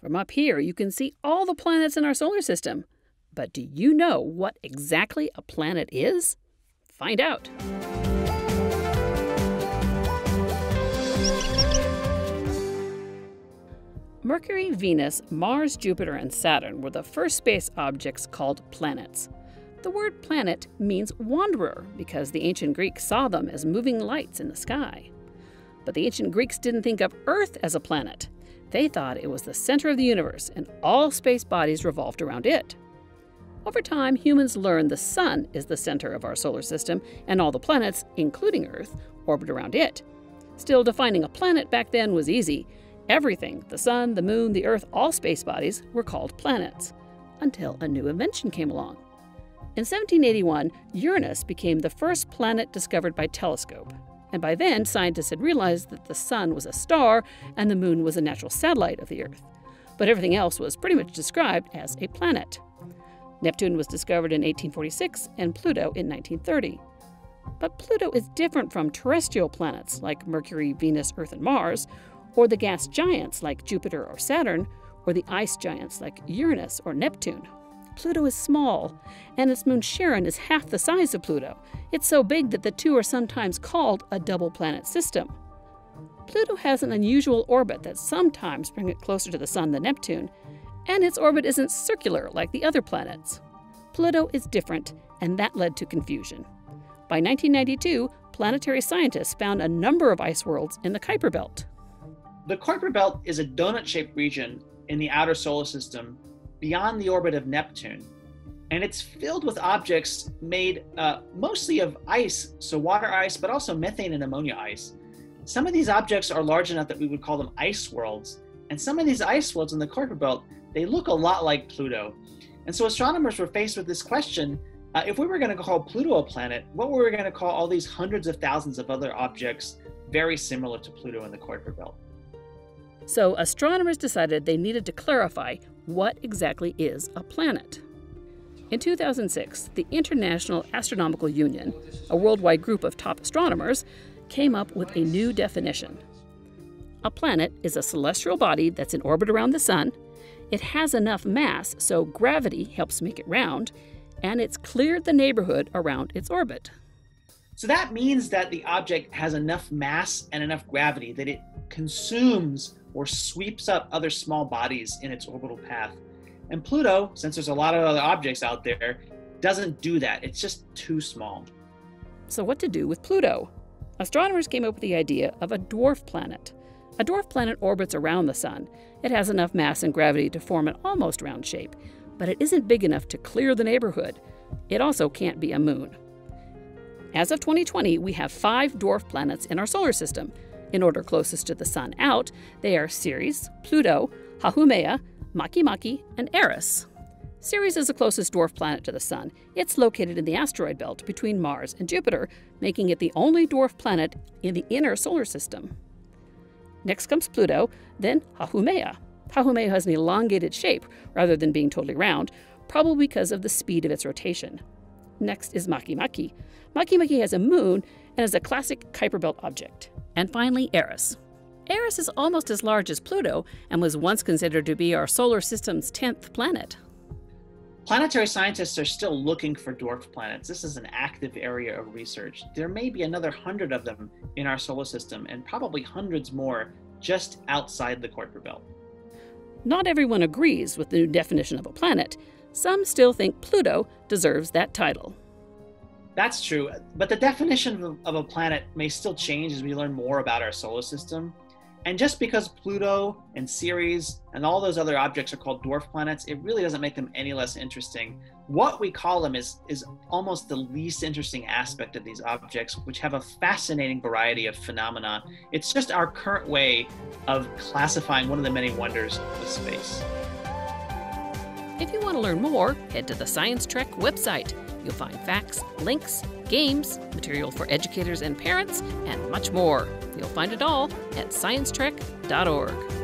From up here, you can see all the planets in our solar system. But do you know what exactly a planet is? Find out. Mercury, Venus, Mars, Jupiter, and Saturn were the first space objects called planets. The word planet means wanderer because the ancient Greeks saw them as moving lights in the sky. But the ancient Greeks didn't think of Earth as a planet. They thought it was the center of the universe and all space bodies revolved around it. Over time, humans learned the Sun is the center of our solar system and all the planets, including Earth, orbit around it. Still, defining a planet back then was easy Everything the sun, the moon, the earth, all space bodies were called planets until a new invention came along. In 1781, Uranus became the first planet discovered by telescope. And by then, scientists had realized that the sun was a star and the moon was a natural satellite of the Earth. But everything else was pretty much described as a planet. Neptune was discovered in 1846 and Pluto in 1930. But Pluto is different from terrestrial planets like Mercury, Venus, Earth, and Mars, or the gas giants like Jupiter or Saturn, or the ice giants like Uranus or Neptune. Pluto is small, and its moon Charon is half the size of Pluto. It's so big that the two are sometimes called a double planet system. Pluto has an unusual orbit that sometimes brings it closer to the Sun than Neptune, and its orbit isn't circular like the other planets. Pluto is different, and that led to confusion. By 1992, planetary scientists found a number of ice worlds in the Kuiper Belt. The Kuiper Belt is a donut shaped region in the outer solar system beyond the orbit of Neptune. And it's filled with objects made uh, mostly of ice, so water ice, but also methane and ammonia ice. Some of these objects are large enough that we would call them ice worlds. And some of these ice worlds in the Kuiper Belt, they look a lot like Pluto. And so astronomers were faced with this question uh, if we were going to call Pluto a planet, what were we going to call all these hundreds of thousands of other objects very similar to Pluto in the Kuiper Belt? So astronomers decided they needed to clarify what exactly is a planet. In 2006, the International Astronomical Union, a worldwide group of top astronomers, came up with a new definition. A planet is a celestial body that's in orbit around the Sun. It has enough mass so gravity helps make it round, and it's cleared the neighborhood around its orbit. So that means that the object has enough mass and enough gravity that it consumes or sweeps up other small bodies in its orbital path. And Pluto, since there's a lot of other objects out there, doesn't do that. It's just too small. So, what to do with Pluto? Astronomers came up with the idea of a dwarf planet. A dwarf planet orbits around the Sun. It has enough mass and gravity to form an almost round shape, but it isn't big enough to clear the neighborhood. It also can't be a moon. As of 2020, we have five dwarf planets in our solar system in order closest to the Sun out, they are Ceres, Pluto, Haumea, Makemake, and Eris. Ceres is the closest dwarf planet to the Sun. It's located in the asteroid belt between Mars and Jupiter, making it the only dwarf planet in the inner solar system. Next comes Pluto, then Haumea. Haumea has an elongated shape rather than being totally round, probably because of the speed of its rotation. Next is Makemake. Makemake has a moon and is a classic Kuiper Belt object. And finally, Eris. Eris is almost as large as Pluto and was once considered to be our solar system's 10th planet. Planetary scientists are still looking for dwarf planets. This is an active area of research. There may be another hundred of them in our solar system, and probably hundreds more just outside the Kuiper Belt. Not everyone agrees with the new definition of a planet. Some still think Pluto deserves that title. That's true, but the definition of, a planet may still change as we learn more about our solar system. And just because Pluto and Ceres and all those other objects are called dwarf planets, it really doesn't make them any less interesting. What we call them is, is almost the least interesting aspect of these objects, which have a fascinating variety of phenomena. It's just our current way of classifying one of the many wonders of space. If you want to learn more, head to the Science Trek website. You'll find facts, links, games, material for educators and parents, and much more. You'll find it all at sciencetrek.org.